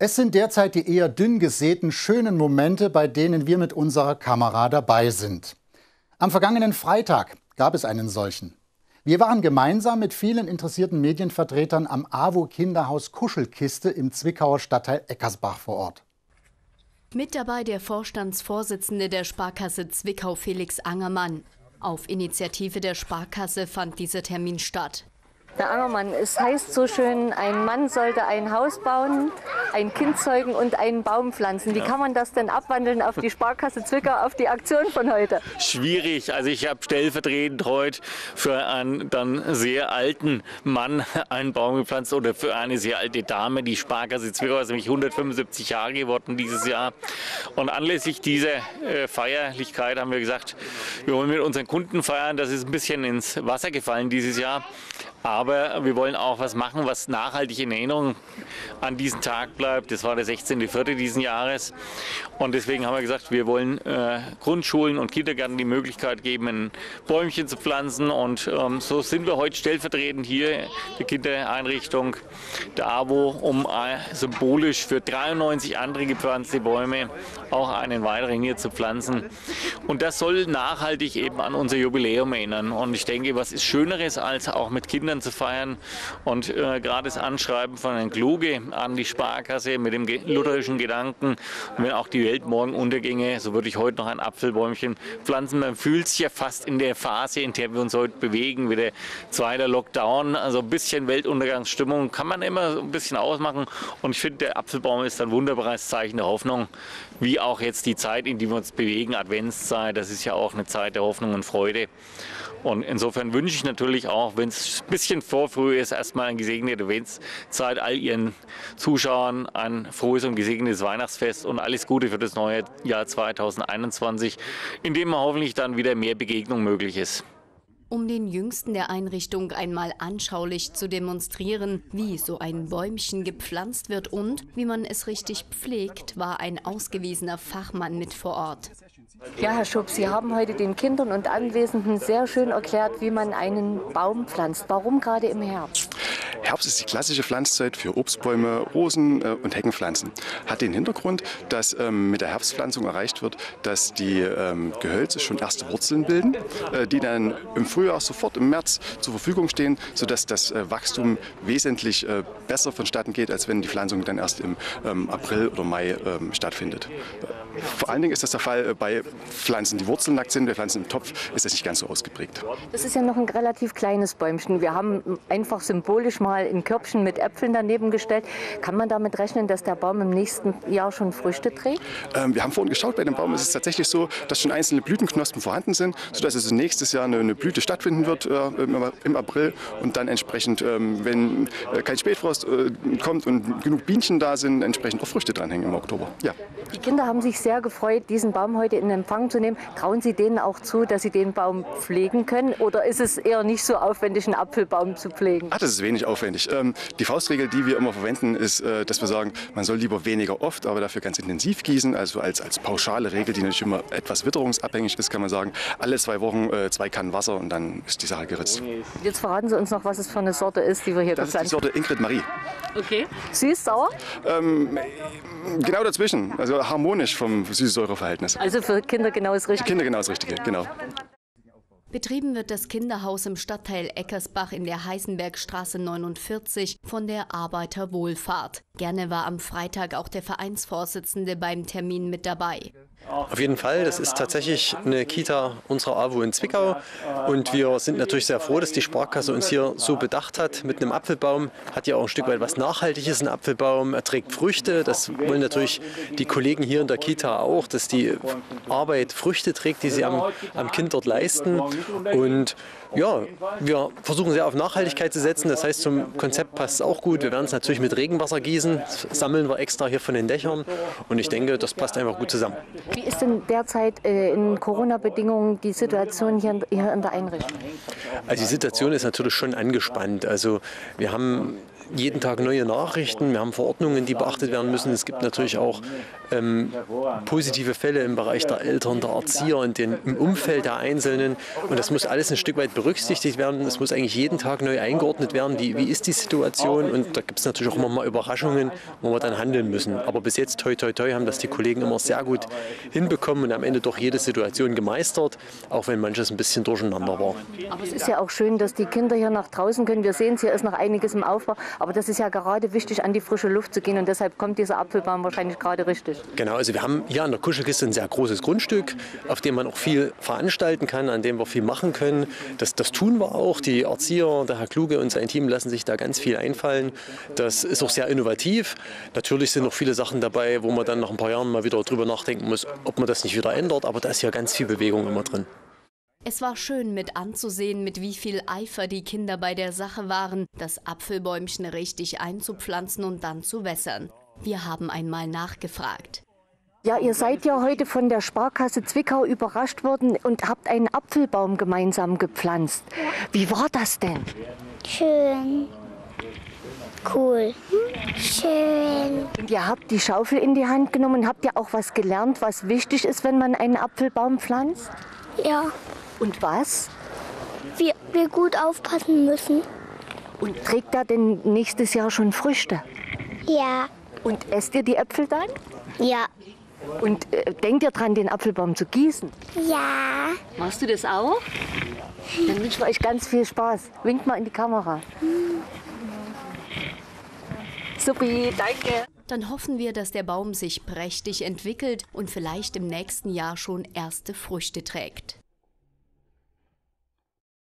Es sind derzeit die eher dünn gesäten schönen Momente, bei denen wir mit unserer Kamera dabei sind. Am vergangenen Freitag gab es einen solchen. Wir waren gemeinsam mit vielen interessierten Medienvertretern am AWO Kinderhaus Kuschelkiste im Zwickauer Stadtteil Eckersbach vor Ort. Mit dabei der Vorstandsvorsitzende der Sparkasse Zwickau Felix Angermann. Auf Initiative der Sparkasse fand dieser Termin statt. Herr Angermann, es heißt so schön, ein Mann sollte ein Haus bauen, ein Kind zeugen und einen Baum pflanzen. Wie kann man das denn abwandeln auf die Sparkasse Zwickau, auf die Aktion von heute? Schwierig. Also ich habe stellvertretend heute für einen dann sehr alten Mann einen Baum gepflanzt oder für eine sehr alte Dame. Die Sparkasse Zwickau ist nämlich 175 Jahre geworden dieses Jahr. Und anlässlich dieser äh, Feierlichkeit haben wir gesagt, wir wollen mit unseren Kunden feiern. Das ist ein bisschen ins Wasser gefallen dieses Jahr. Aber wir wollen auch was machen, was nachhaltig in Erinnerung an diesen Tag bleibt. Das war der 16.04. diesen Jahres. Und deswegen haben wir gesagt, wir wollen äh, Grundschulen und Kindergärten die Möglichkeit geben, ein Bäumchen zu pflanzen. Und ähm, so sind wir heute stellvertretend hier, die Kindereinrichtung der AWO, um äh, symbolisch für 93 andere gepflanzte Bäume auch einen weiteren hier zu pflanzen. Und das soll nachhaltig eben an unser Jubiläum erinnern. Und ich denke, was ist Schöneres, als auch mit Kindern Kindern zu feiern. Und äh, gerade das Anschreiben von Herrn Kluge an die Sparkasse mit dem lutherischen Gedanken, wenn auch die Welt morgen unterginge, so würde ich heute noch ein Apfelbäumchen pflanzen. Man fühlt sich ja fast in der Phase, in der wir uns heute bewegen, wie der zweite Lockdown, also ein bisschen Weltuntergangsstimmung kann man immer ein bisschen ausmachen. Und ich finde, der Apfelbaum ist ein wunderbares Zeichen der Hoffnung, wie auch jetzt die Zeit, in die wir uns bewegen, Adventszeit, das ist ja auch eine Zeit der Hoffnung und Freude. Und insofern wünsche ich natürlich auch, wenn es ein bisschen vorfrüh ist, erstmal eine gesegnete Adventszeit all Ihren Zuschauern ein frohes und gesegnetes Weihnachtsfest und alles Gute für das neue Jahr 2021, in dem hoffentlich dann wieder mehr Begegnung möglich ist. Um den Jüngsten der Einrichtung einmal anschaulich zu demonstrieren, wie so ein Bäumchen gepflanzt wird und wie man es richtig pflegt, war ein ausgewiesener Fachmann mit vor Ort. Ja, Herr Schupp, Sie haben heute den Kindern und Anwesenden sehr schön erklärt, wie man einen Baum pflanzt. Warum gerade im Herbst? Herbst ist die klassische Pflanzzeit für Obstbäume, Rosen äh, und Heckenpflanzen. Hat den Hintergrund, dass ähm, mit der Herbstpflanzung erreicht wird, dass die ähm, Gehölze schon erste Wurzeln bilden, äh, die dann im Frühjahr sofort im März zur Verfügung stehen, sodass das äh, Wachstum wesentlich äh, besser vonstatten geht, als wenn die Pflanzung dann erst im ähm, April oder Mai ähm, stattfindet. Vor allen Dingen ist das der Fall äh, bei Pflanzen, die wurzelnackt sind. Bei Pflanzen im Topf ist das nicht ganz so ausgeprägt. Das ist ja noch ein relativ kleines Bäumchen. Wir haben einfach symbolisch mal ein Körbchen mit Äpfeln daneben gestellt. Kann man damit rechnen, dass der Baum im nächsten Jahr schon Früchte trägt? Ähm, wir haben vorhin geschaut, bei dem Baum ist es tatsächlich so, dass schon einzelne Blütenknospen vorhanden sind, sodass es nächstes Jahr eine, eine Blüte stattfinden wird äh, im, April und dann entsprechend, ähm, wenn äh, kein Spätfrost äh, kommt und genug Bienchen da sind, entsprechend auch Früchte dranhängen im Oktober. Ja. Die Kinder haben sich sehr gefreut, diesen Baum heute in Empfang zu nehmen. Trauen Sie denen auch zu, dass sie den Baum pflegen können? Oder ist es eher nicht so aufwendig, einen Apfelbaum zu pflegen? Ach, das ist wenig aufwendig. Ähm, die Faustregel, die wir immer verwenden, ist, äh, dass wir sagen, man soll lieber weniger oft, aber dafür ganz intensiv gießen. Also als, als pauschale Regel, die natürlich immer etwas witterungsabhängig ist, kann man sagen, alle zwei Wochen äh, zwei Kannen Wasser und dann ist die Sache geritzt. Jetzt verraten Sie uns noch, was es für eine Sorte ist, die wir hier Das ist die Sorte Ingrid Marie. Okay. Süß, sauer? Ähm, genau dazwischen, also harmonisch vom Süßsäureverhältnis. Also für Kinder genau das Richtige? Kinder genau das Richtige, genau. Betrieben wird das Kinderhaus im Stadtteil Eckersbach in der Heisenbergstraße 49 von der Arbeiterwohlfahrt. Gerne war am Freitag auch der Vereinsvorsitzende beim Termin mit dabei. Auf jeden Fall, das ist tatsächlich eine Kita unserer AWO in Zwickau und wir sind natürlich sehr froh, dass die Sparkasse uns hier so bedacht hat mit einem Apfelbaum. Hat ja auch ein Stück weit was Nachhaltiges, ein Apfelbaum, er trägt Früchte. Das wollen natürlich die Kollegen hier in der Kita auch, dass die Arbeit Früchte trägt, die sie am, am Kind dort leisten. Und ja, wir versuchen sehr auf Nachhaltigkeit zu setzen. Das heißt, zum Konzept passt es auch gut. Wir werden es natürlich mit Regenwasser gießen. Das sammeln wir extra hier von den Dächern. Und ich denke, das passt einfach gut zusammen. Wie ist denn derzeit äh, in Corona-Bedingungen die Situation hier in, hier in der Einrichtung? Also die Situation ist natürlich schon angespannt. Also wir haben jeden Tag neue Nachrichten, wir haben Verordnungen, die beachtet werden müssen. Es gibt natürlich auch ähm, positive Fälle im Bereich der Eltern, der Erzieher und den, im Umfeld der Einzelnen. Und das muss alles ein Stück weit berücksichtigt werden. Es muss eigentlich jeden Tag neu eingeordnet werden, wie, wie ist die Situation. Und da gibt es natürlich auch immer mal Überraschungen, wo wir dann handeln müssen. Aber bis jetzt, toi, toi, toi, haben das die Kollegen immer sehr gut hinbekommen und am Ende doch jede Situation gemeistert, auch wenn manches ein bisschen durcheinander war. Aber es ist ja auch schön, dass die Kinder hier nach draußen können. Wir sehen es, hier ist noch einiges im Aufbau. Aber das ist ja gerade wichtig, an die frische Luft zu gehen. Und deshalb kommt dieser Apfelbaum wahrscheinlich gerade richtig. Genau, also wir haben hier an der Kuschelkiste ein sehr großes Grundstück, auf dem man auch viel veranstalten kann, an dem wir viel machen können. Das, das tun wir auch. Die Erzieher, der Herr Kluge und sein Team lassen sich da ganz viel einfallen. Das ist auch sehr innovativ. Natürlich sind noch viele Sachen dabei, wo man dann nach ein paar Jahren mal wieder drüber nachdenken muss, ob man das nicht wieder ändert. Aber da ist ja ganz viel Bewegung immer drin. Es war schön mit anzusehen, mit wie viel Eifer die Kinder bei der Sache waren, das Apfelbäumchen richtig einzupflanzen und dann zu wässern. Wir haben einmal nachgefragt. Ja, ihr seid ja heute von der Sparkasse Zwickau überrascht worden und habt einen Apfelbaum gemeinsam gepflanzt. Wie war das denn? Schön. Cool. Schön. Und ihr habt die Schaufel in die Hand genommen. Habt ihr auch was gelernt, was wichtig ist, wenn man einen Apfelbaum pflanzt? Ja, Und was? wir, wir gut aufpassen müssen. Und trägt er denn nächstes Jahr schon Früchte? Ja, Und esst ihr die Äpfel dann? ja, Und äh, denkt ihr dran, den Apfelbaum zu gießen? ja. Machst du das auch? Dann wünschen wir euch ganz viel Spaß. Winkt mal in die Kamera. Supi, danke. Dann hoffen wir, dass der Baum sich prächtig entwickelt und vielleicht im nächsten Jahr schon erste Früchte trägt.